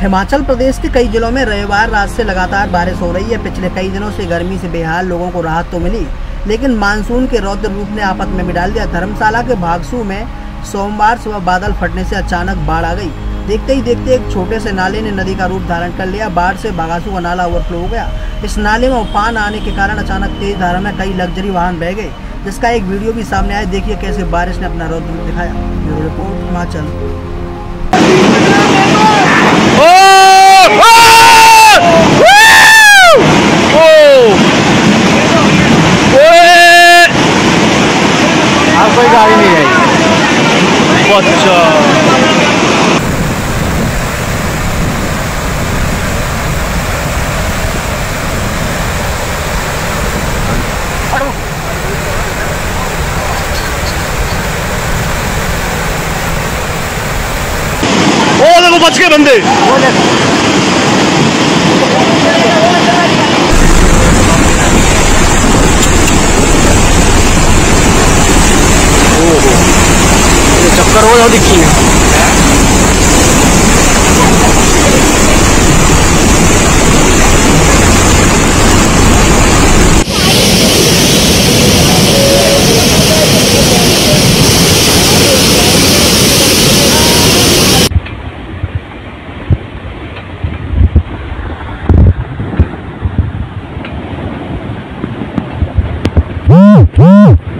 हिमाचल प्रदेश के कई जिलों में रविवार रात से लगातार बारिश हो रही है। पिछले कई दिनों से गर्मी से बेहाल लोगों को राहत तो मिली, लेकिन मानसून के रौद्र रूप ने आफत में भी डाल दिया। धर्मशाला के भागसू में सोमवार सुबह बादल फटने से अचानक बाढ़ आ गई। देखते ही देखते एक छोटे से नाले ने नदी का रूप धारण कर लिया। बाढ़ से बागासू का नाला ओवरफ्लो हो गया। इस नाले में उफान आने के कारण अचानक तेज धारा में कई लग्जरी वाहन बह गए, जिसका एक वीडियो भी सामने आया। देखिए कैसे बारिश ने अपना रौद्र रूप दिखाया। Bureau report, Himachal. गाड़ी नहीं आई अच्छा ओ देखो बच गए बंदे Agora olha o Diquinho. Woo!